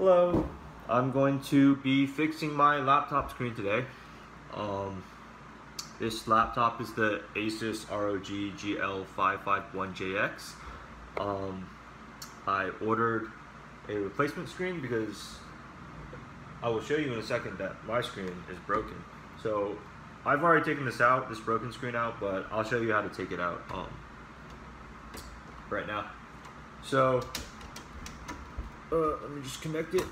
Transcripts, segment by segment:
Hello, I'm going to be fixing my laptop screen today. Um, this laptop is the Asus ROG GL551JX. Um, I ordered a replacement screen because I will show you in a second that my screen is broken. So I've already taken this out, this broken screen out, but I'll show you how to take it out um, right now. So uh, let me just connect it.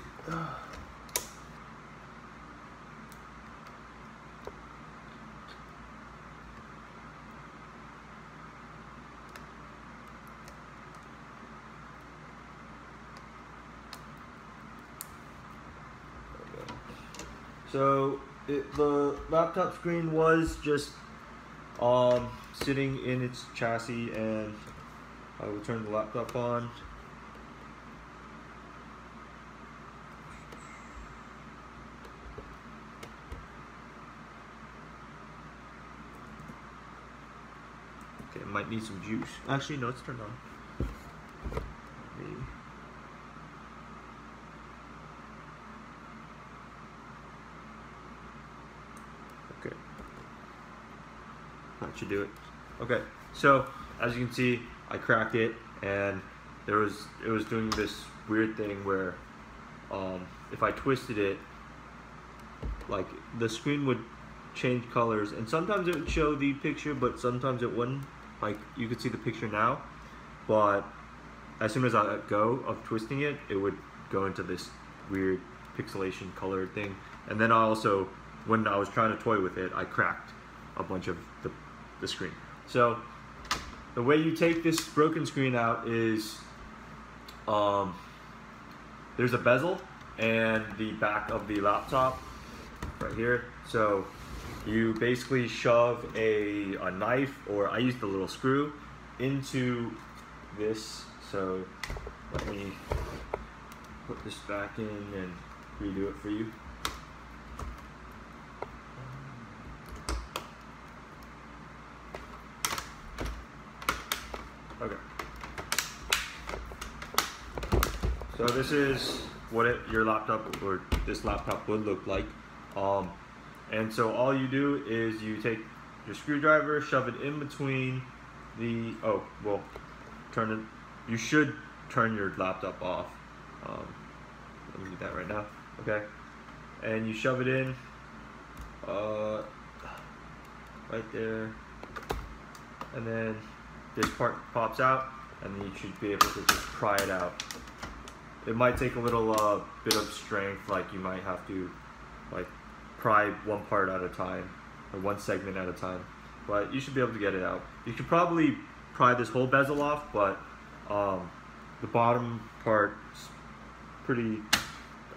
So it, the laptop screen was just um, sitting in its chassis and I will turn the laptop on. Okay, might need some juice. Actually, no, it's turned on. Maybe. Okay. That should do it. Okay, so as you can see, I cracked it, and there was it was doing this weird thing where um, if I twisted it, like the screen would change colors, and sometimes it would show the picture, but sometimes it wouldn't. Like you could see the picture now, but as soon as I let go of twisting it, it would go into this weird pixelation color thing. And then I also, when I was trying to toy with it, I cracked a bunch of the, the screen. So the way you take this broken screen out is um, there's a bezel and the back of the laptop right here. So you basically shove a, a knife or I use the little screw into this. So let me put this back in and redo it for you. Okay. So this is what it, your laptop or this laptop would look like. Um, and so all you do is you take your screwdriver, shove it in between the, oh, well, turn it, you should turn your laptop off. Um, let me do that right now, okay? And you shove it in, uh, right there, and then this part pops out, and then you should be able to just pry it out. It might take a little uh, bit of strength, like you might have to, like, pry one part at a time, or one segment at a time, but you should be able to get it out. You could probably pry this whole bezel off, but um, the bottom part's pretty,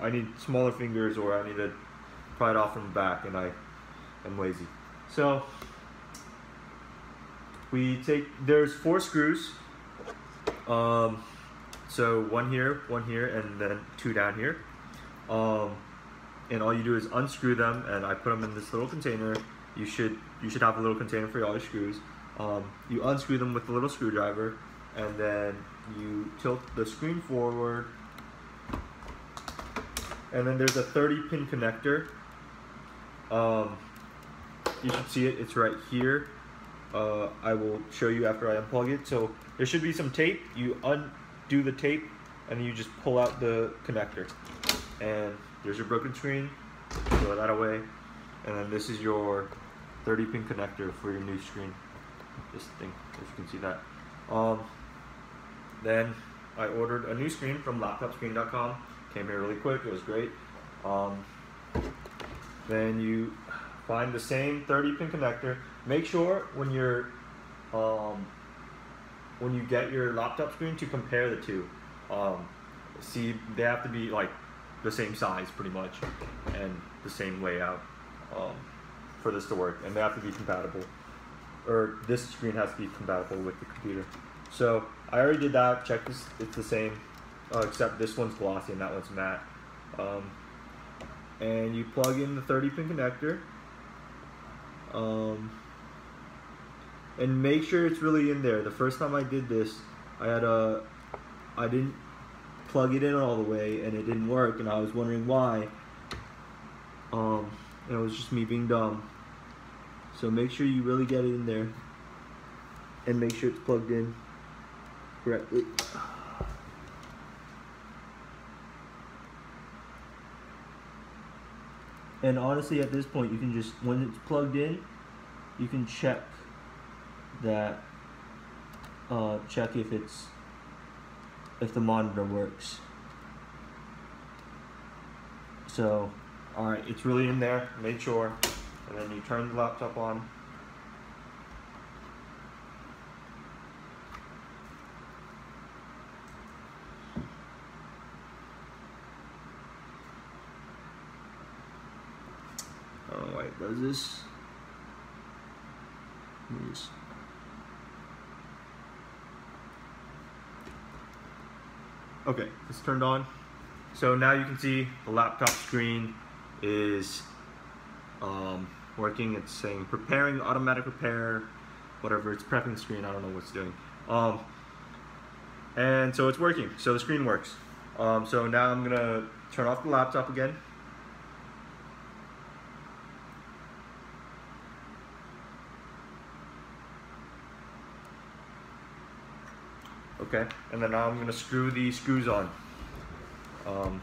I need smaller fingers or I need to pry it off from the back and I am lazy. So we take, there's four screws. Um, so one here, one here, and then two down here. Um, and all you do is unscrew them and I put them in this little container. You should you should have a little container for all your screws. Um, you unscrew them with a little screwdriver and then you tilt the screen forward and then there's a 30 pin connector. Um, you should see it, it's right here. Uh, I will show you after I unplug it. So there should be some tape. You undo the tape and you just pull out the connector. And there's your broken screen, throw that away. And then this is your 30 pin connector for your new screen. This thing, if you can see that. Um, then I ordered a new screen from laptopscreen.com. Came here really quick, it was great. Um, then you find the same 30 pin connector. Make sure when you're um, when you get your laptop screen to compare the two. Um, see, they have to be like the same size pretty much and the same layout um, for this to work and they have to be compatible. Or this screen has to be compatible with the computer. So I already did that check this it's the same uh, except this one's glossy and that one's matte. Um, and you plug in the 30 pin connector. Um, and make sure it's really in there. The first time I did this I had a I didn't plug it in all the way and it didn't work and I was wondering why. Um, and it was just me being dumb. So make sure you really get it in there and make sure it's plugged in correctly. And honestly, at this point, you can just, when it's plugged in, you can check that, uh, check if it's, if the monitor works. So, alright, it's really in there, make sure. And then you turn the laptop on. Oh wait, does this? Yes. Okay, it's turned on. So now you can see the laptop screen is um, working. It's saying preparing automatic repair, whatever. It's prepping the screen. I don't know what's doing. Um, and so it's working. So the screen works. Um, so now I'm gonna turn off the laptop again. Okay, and then now I'm gonna screw the screws on. Um,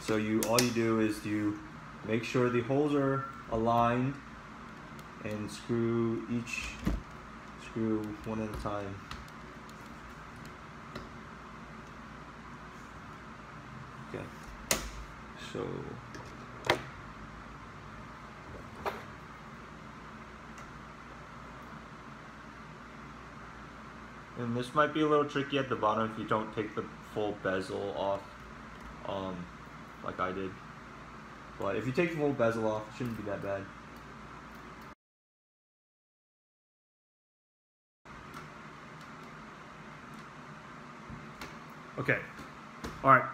so you all you do is you make sure the holes are aligned and screw each screw one at a time. Okay, so And this might be a little tricky at the bottom if you don't take the full bezel off, um, like I did. But if you take the full bezel off, it shouldn't be that bad. Okay, alright,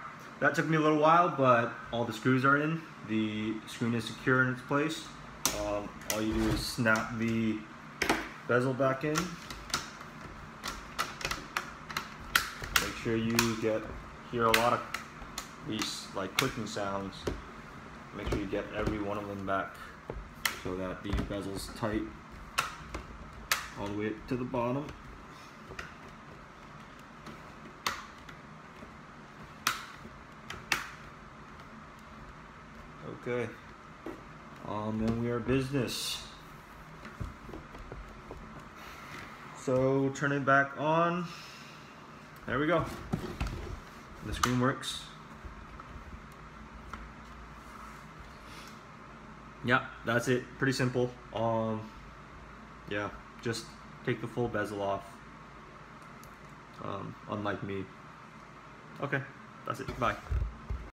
that took me a little while, but all the screws are in. The screen is secure in its place. Um, all you do is snap the bezel back in sure you get hear a lot of these like clicking sounds. Make sure you get every one of them back so that the bezel's tight all the way to the bottom. Okay, um, then we are business. So turn it back on. There we go. The screen works. Yeah, that's it. Pretty simple. Um, yeah, just take the full bezel off. Um, unlike me. Okay, that's it. Bye.